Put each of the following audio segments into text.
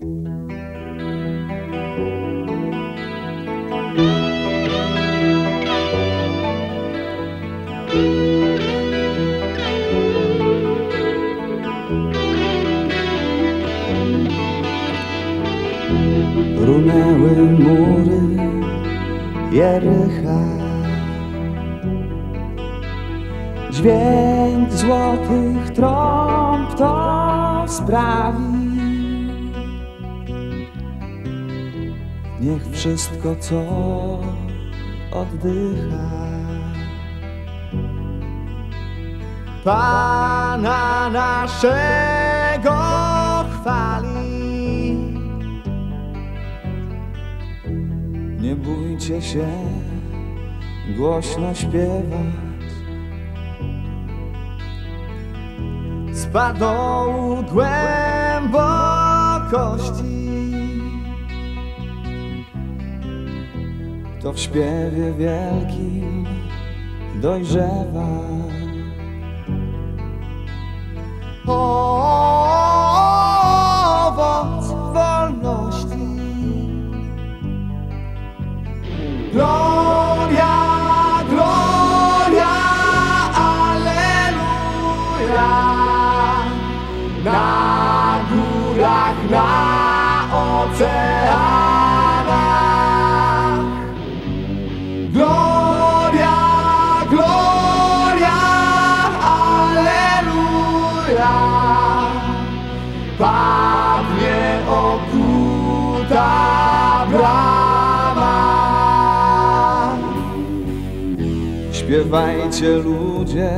Runęły mury Jericha. Dźwięk złotych trąb to sprawi Niech wszystko co oddycha. Pana naszego chwali. Nie bójcie się głośno śpiewać. Z padołu głębokości To w śpiewie wielkim dojrzewa. Owoc wolności. Gloria, gloria, aleluja Na górach, na oceanach Gloria, gloria, aleluja Padnie okuta brama. Śpiewajcie ludzie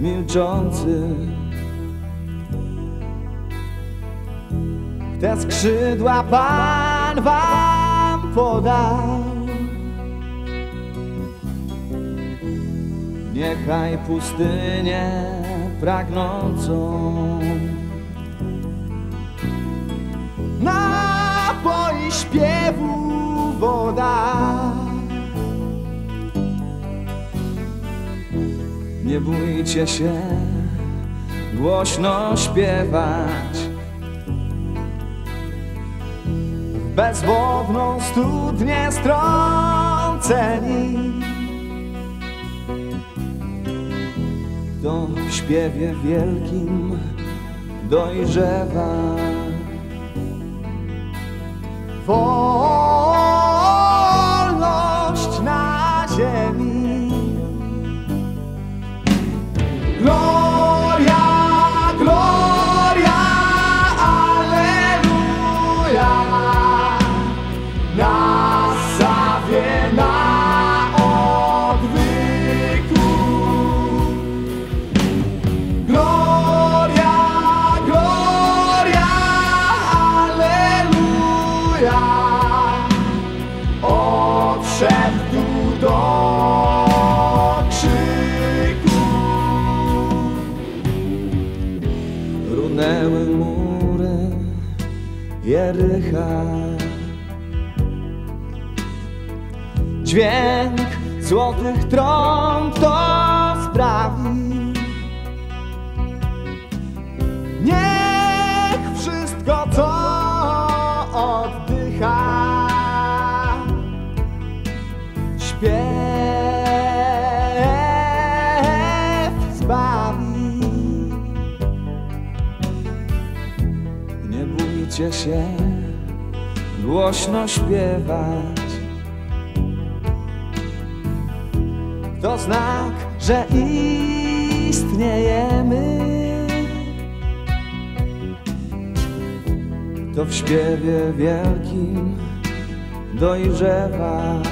milczący. Te skrzydła Pan wam podał Niechaj pustynię pragnącą. Napoi śpiewu woda. Nie bójcie się głośno śpiewać. Bezwodną studnię strąceni W śpiewie wielkim dojrzewa. Wolność na ziemi Odszedł tu do krzyku. Runęły mury Jericha. Dźwięk złotych trąb to sprawi uczycie się głośno śpiewać. To znak, że istniejemy. To w śpiewie wielkim dojrzewa.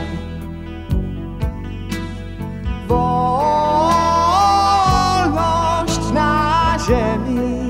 Wolność na ziemi.